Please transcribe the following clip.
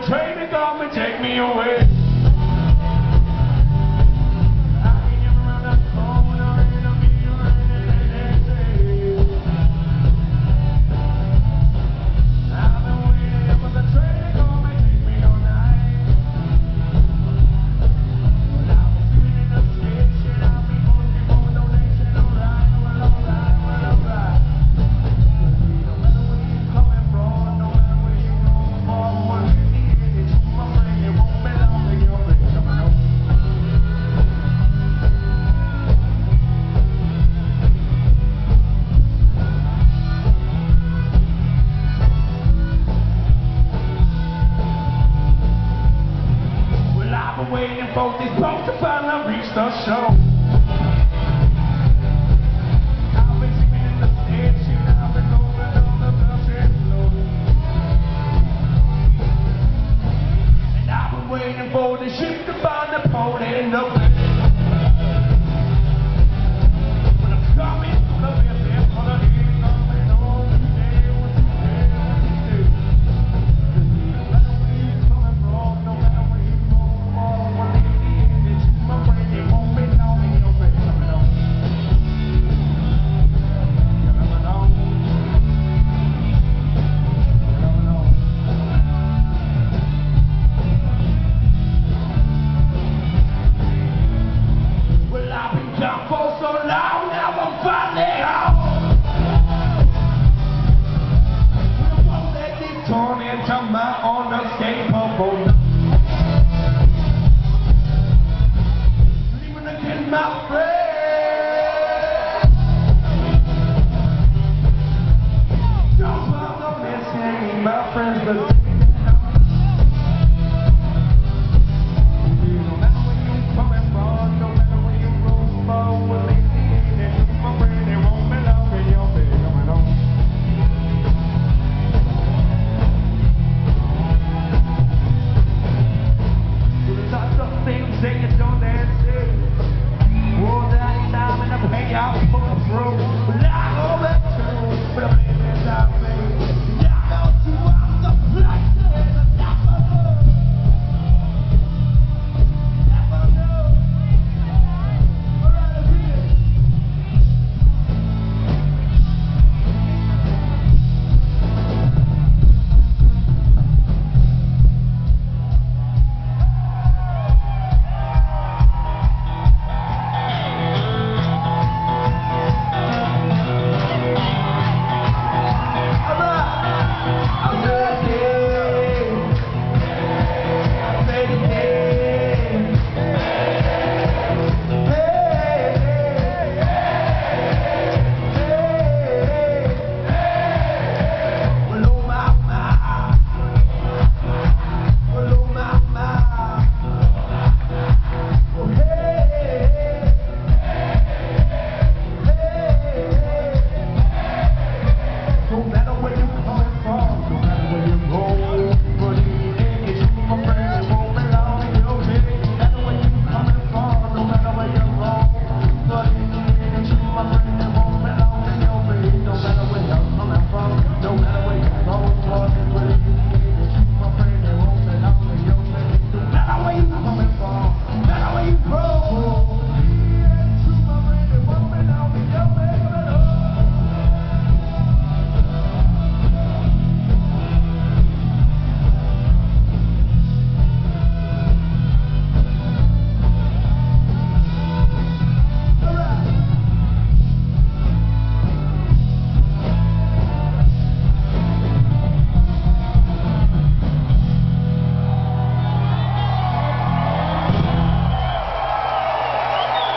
the train to come and take me away. waiting for this boat to finally reach the show. talking about on the skate pump on the... My.